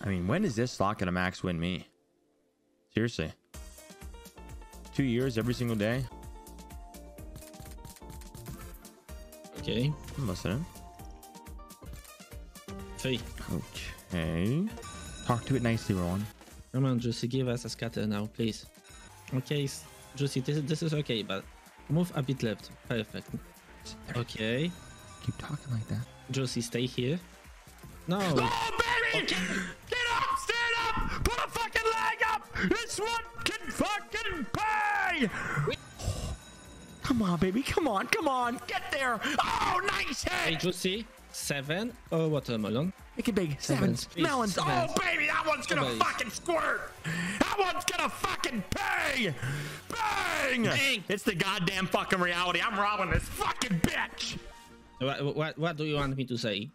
I mean, when is this slot gonna max win me? Seriously. Two years every single day? Okay. I'm listening. Three. Okay. Talk to it nicely, Rowan. Come on, Juicy, give us a scatter now, please. Okay, Juicy, this, this is okay, but move a bit left. Perfect. Okay. Keep talking like that. Juicy, stay here. No. Oh, baby! Get one can fucking pay! Come on, baby. Come on. Come on. Get there. Oh, nice Hey, hit. Juicy, seven. Oh, watermelon. Make it big. Seven. Sevens, please. Melons. Sevens. Oh, baby. That one's going to Sevens. fucking squirt. That one's going to fucking pay. Bang. Bang. It's the goddamn fucking reality. I'm robbing this fucking bitch. What, what, what do you want me to say?